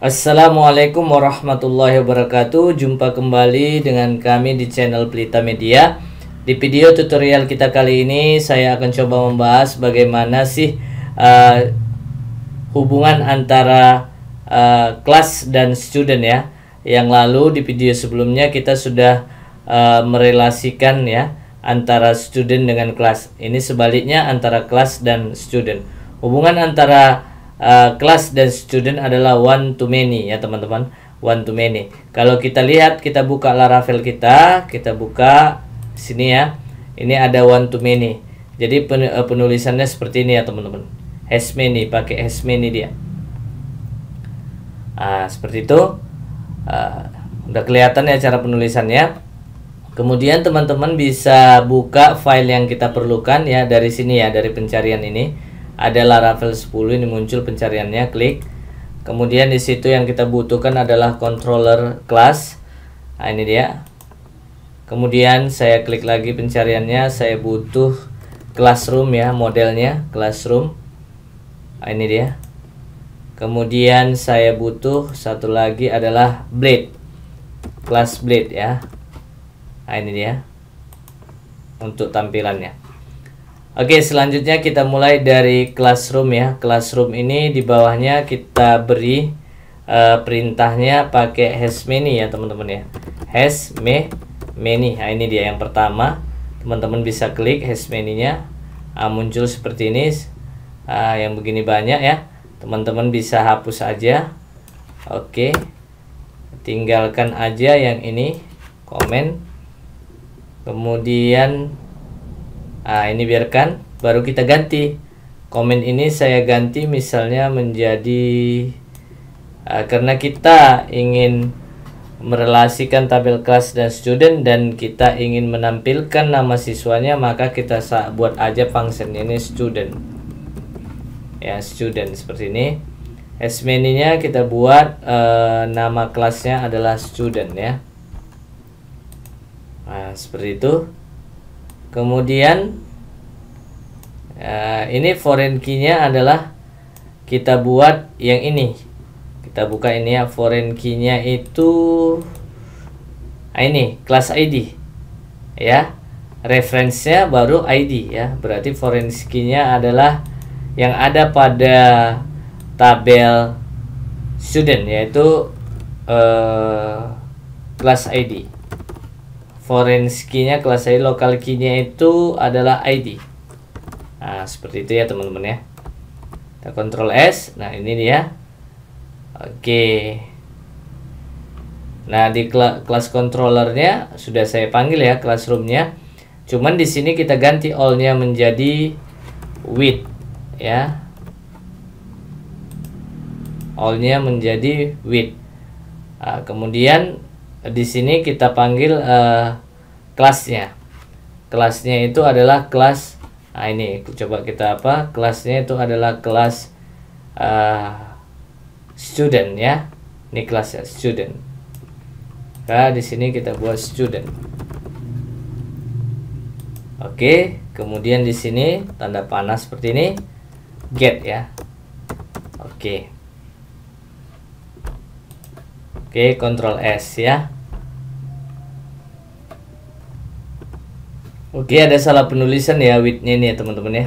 Assalamualaikum warahmatullahi wabarakatuh. Jumpa kembali dengan kami di channel Pelita Media. Di video tutorial kita kali ini Saya akan coba membahas bagaimana sih uh, Hubungan antara uh, kelas dan student ya. Yang lalu di video sebelumnya kita sudah uh, merelasikan ya Antara student dengan kelas. Ini sebaliknya antara kelas dan student. Hubungan antara uh, kelas dan student adalah one to many ya teman-teman. One to many. Kalau kita lihat kita buka Laravel kita kita buka sini ya. Ini ada one to many. Jadi pen, uh, penulisannya seperti ini ya teman-teman. Has many pakai has many dia. Ah seperti itu. Uh, udah kelihatan ya cara penulisannya. Kemudian teman-teman bisa buka file yang kita perlukan ya dari sini ya dari pencarian ini ada Laravel 10 ini muncul pencariannya klik. Kemudian di situ yang kita butuhkan adalah controller class nah ini dia. Kemudian saya klik lagi pencariannya saya butuh classroom ya modelnya classroom. Nah, ini dia. Kemudian saya butuh satu lagi adalah blade class blade ya. Nah ini dia untuk tampilannya Oke, selanjutnya kita mulai dari classroom ya. Classroom ini di bawahnya kita beri uh, perintahnya pakai has many ya, teman-teman ya. Has me many. Nah, ini dia yang pertama. Teman-teman bisa klik has many-nya. Uh, muncul seperti ini. Uh, yang begini banyak ya. Teman-teman bisa hapus aja. Oke. Tinggalkan aja yang ini. Komen. Kemudian nah ini biarkan baru kita ganti. Komen ini saya ganti misalnya menjadi uh, karena kita ingin merelasikan tabel kelas dan student dan kita ingin menampilkan nama siswanya maka kita buat aja function ini student. Ya student seperti ini. As many-nya kita buat uh, nama kelasnya adalah student ya. Nah seperti itu kemudian uh, ini foreign key-nya adalah kita buat yang ini. Kita buka ini ya foreign key-nya itu nah ini kelas ID ya reference-nya baru ID ya. Berarti foreign key-nya adalah yang ada pada tabel student yaitu uh, kelas ID foreign key-nya kelas ID local key-nya itu adalah ID nah seperti itu ya teman-teman ya. Kita kontrol S. Nah ini dia. Oke. Nah di kelas controllernya sudah saya panggil ya classroomnya. Cuman di sini kita ganti all-nya menjadi with ya. All-nya menjadi with nah, kemudian di sini kita panggil uh, kelasnya. Kelasnya itu adalah kelas nah ini coba kita apa? Kelasnya itu adalah kelas uh, student ya. Ini kelasnya student. Nah di sini kita buat student. Oke kemudian di sini tanda panah seperti ini. Get ya. Oke Oke, Ctrl S ya. Oke, ada salah penulisan ya widthnya ini ya teman-teman ya.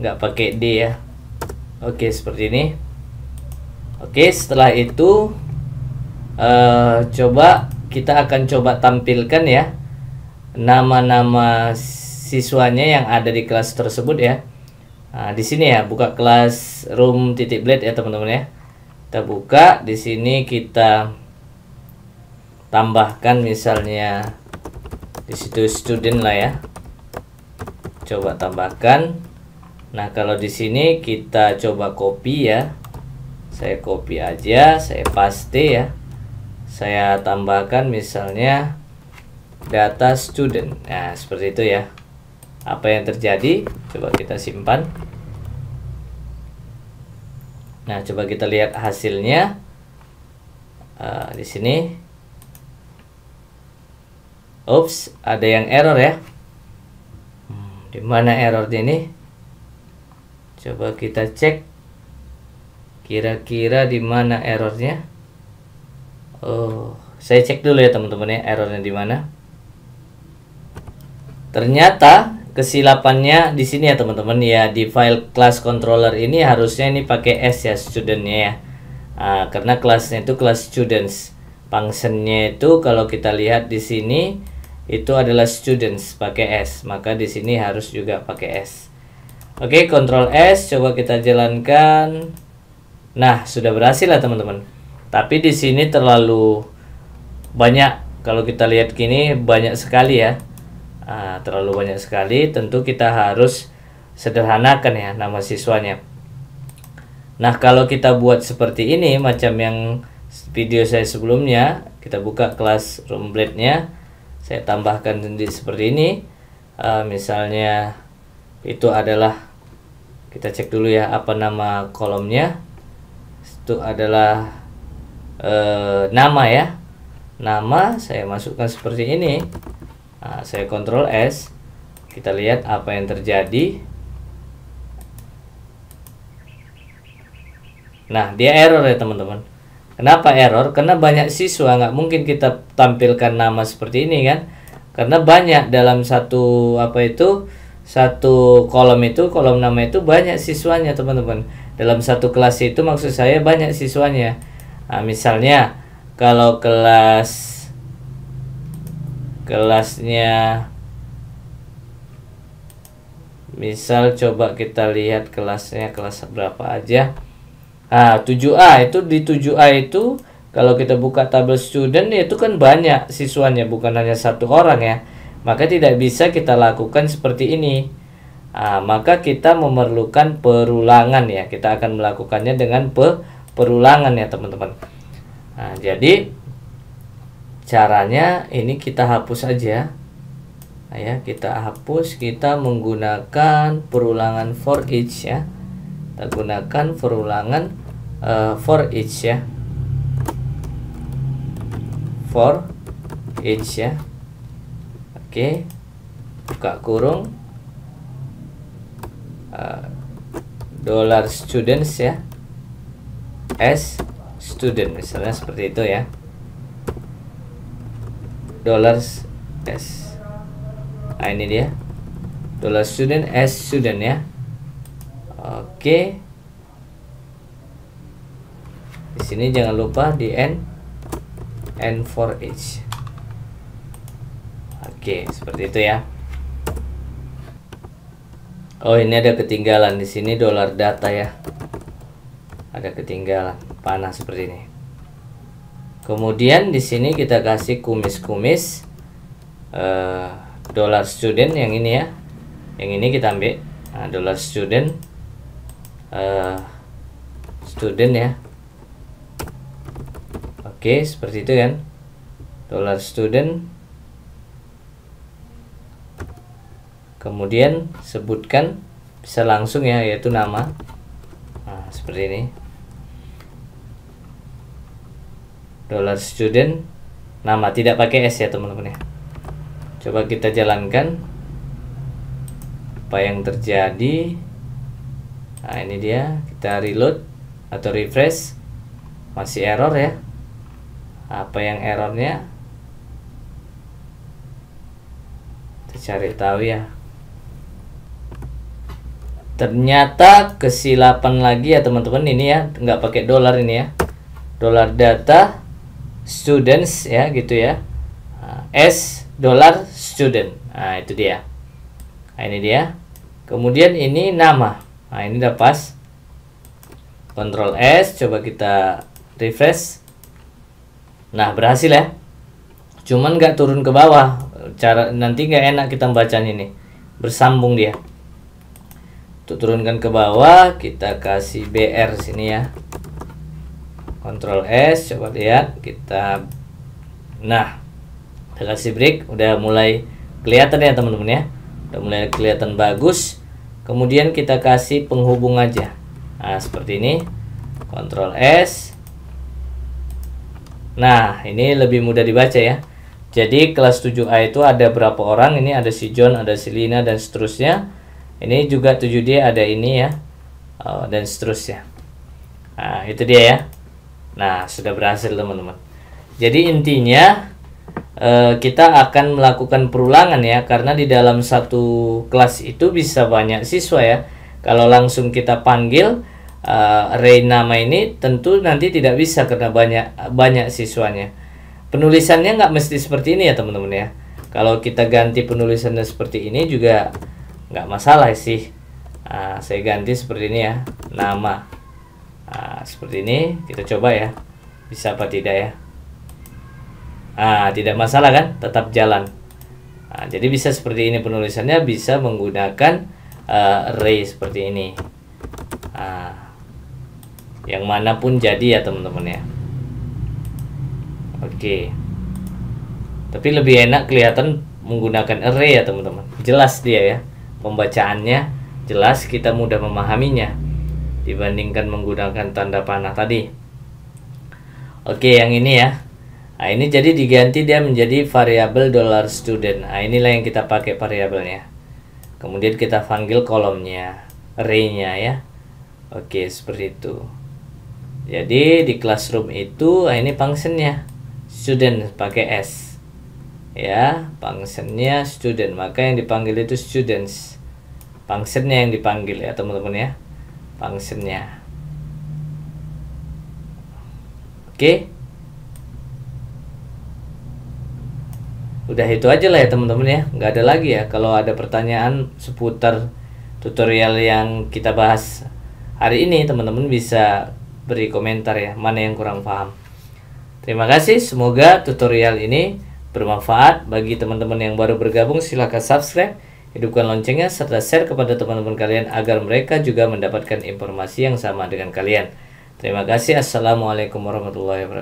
Nggak pakai D ya. Oke, seperti ini. Oke, setelah itu uh, coba kita akan coba tampilkan ya nama-nama siswanya yang ada di kelas tersebut ya. Nah, di sini ya, buka kelas room titik blade ya teman-teman ya. Kita buka, di sini kita tambahkan misalnya di situ student lah ya. Coba tambahkan. Nah kalau di sini kita coba copy ya. Saya copy aja saya paste ya. Saya tambahkan misalnya data student. Nah seperti itu ya. Apa yang terjadi? Coba kita simpan. Nah coba kita lihat hasilnya. Uh, di sini Ups, ada yang error ya. Hmm, di mana error ini? Coba kita cek. Kira-kira di mana errornya? oh saya cek dulu ya teman-teman ya errornya di mana ternyata kesilapannya di sini ya teman-teman ya di file class controller ini harusnya ini pakai s ya studentnya ya nah, karena kelasnya itu kelas students functionnya itu kalau kita lihat di sini itu adalah students pakai s. Maka di sini harus juga pakai s. Oke control s coba kita jalankan. Nah sudah berhasil lah teman-teman. Tapi di sini terlalu banyak. Kalau kita lihat gini banyak sekali ya. Nah, terlalu banyak sekali, tentu kita harus sederhanakan ya nama siswanya. Nah, kalau kita buat seperti ini, macam yang video saya sebelumnya, kita buka kelas roomblade-nya, saya tambahkan seperti ini. Uh, misalnya itu adalah kita cek dulu ya apa nama kolomnya. Itu adalah uh, nama ya. Nama saya masukkan seperti ini Nah, saya kontrol S. Kita lihat apa yang terjadi. Nah, dia error ya teman-teman. Kenapa error? Karena banyak siswa nggak mungkin kita tampilkan nama seperti ini kan? Karena banyak dalam satu apa itu satu kolom itu kolom nama itu banyak siswanya teman-teman. Dalam satu kelas itu maksud saya banyak siswanya. Nah, misalnya kalau kelas kelasnya misal coba kita lihat kelasnya kelas berapa aja nah 7A itu di 7A itu kalau kita buka tabel student itu kan banyak siswanya bukan hanya satu orang ya. Maka tidak bisa kita lakukan seperti ini. Nah, maka kita memerlukan perulangan ya. Kita akan melakukannya dengan pe perulangan ya teman-teman. Nah, jadi caranya ini kita hapus aja. Nah, ya kita hapus kita menggunakan perulangan for each ya. Kita gunakan perulangan uh, for each ya. For each ya. Oke. Buka kurung. Uh, dollar students ya. As student misalnya seperti itu ya. Dollars s. Nah ini dia. Dollar student s student ya. Oke. di sini jangan lupa di n n for h. Oke seperti itu ya. Oh ini ada ketinggalan di sini dolar data ya. Ada ketinggalan panah seperti ini. Kemudian di sini kita kasih kumis-kumis uh, dollar student yang ini ya. Yang ini kita ambil. Nah, dollar student uh, student ya. Oke, seperti itu kan. Dollar student Kemudian sebutkan bisa langsung ya yaitu nama. Nah, seperti ini. dollar student nama tidak pakai S ya teman-teman ya coba kita jalankan apa yang terjadi nah ini dia kita reload atau refresh masih error ya apa yang errornya? Kita cari tahu ya. Ternyata kesilapan lagi ya teman-teman ini ya. Nggak pakai dolar ini ya. Dolar data students ya gitu ya. Nah, S dollar student. Nah itu dia. Nah, ini dia. Kemudian ini nama. Nah ini udah pas. Ctrl S coba kita refresh nah berhasil ya. Cuman nggak turun ke bawah. Cara nanti nggak enak kita bacanya ini. Bersambung dia. Untuk turunkan ke bawah kita kasih BR sini ya. Ctrl S coba lihat. Kita nah kita kasih break. Udah mulai kelihatan ya teman-teman ya. Udah mulai kelihatan bagus. Kemudian kita kasih penghubung aja. Nah seperti ini. Ctrl S nah ini lebih mudah dibaca ya. Jadi kelas 7A itu ada berapa orang? Ini ada si John ada si Lina dan seterusnya. Ini juga 7D ada ini ya. Oh, dan seterusnya. Nah itu dia ya. Nah, sudah berhasil teman-teman. Jadi intinya eh, kita akan melakukan perulangan ya karena di dalam satu kelas itu bisa banyak siswa ya. Kalau langsung kita panggil uh, array nama ini tentu nanti tidak bisa karena banyak banyak siswanya. Penulisannya nggak mesti seperti ini ya teman-teman ya. Kalau kita ganti penulisannya seperti ini juga nggak masalah sih. Nah, saya ganti seperti ini ya nama. Nah, seperti ini kita coba ya bisa apa tidak ya ah tidak masalah kan tetap jalan nah, jadi bisa seperti ini penulisannya bisa menggunakan uh, array seperti ini nah, yang mana pun jadi ya teman-teman ya oke tapi lebih enak kelihatan menggunakan array ya teman-teman jelas dia ya pembacaannya jelas kita mudah memahaminya dibandingkan menggunakan tanda panah tadi Oke, yang ini ya. Nah, ini jadi diganti dia menjadi variabel dollar student. Nah, inilah yang kita pakai variabelnya. Kemudian kita panggil kolomnya, array-nya ya. Oke, seperti itu. Jadi di classroom itu nah ini functionnya student pakai s. Ya, functionnya student. Maka yang dipanggil itu students. Functionnya yang dipanggil ya teman-teman ya. Functionnya. Oke. Udah itu aja lah ya teman-teman ya. Nggak ada lagi ya. Kalau ada pertanyaan seputar tutorial yang kita bahas hari ini, teman-teman bisa beri komentar ya. Mana yang kurang paham. Terima kasih. Semoga tutorial ini bermanfaat bagi teman-teman yang baru bergabung. Silahkan subscribe, hidupkan loncengnya, serta share kepada teman-teman kalian agar mereka juga mendapatkan informasi yang sama dengan kalian. Terima kasih. Assalamualaikum warahmatullahi wabarakatuh.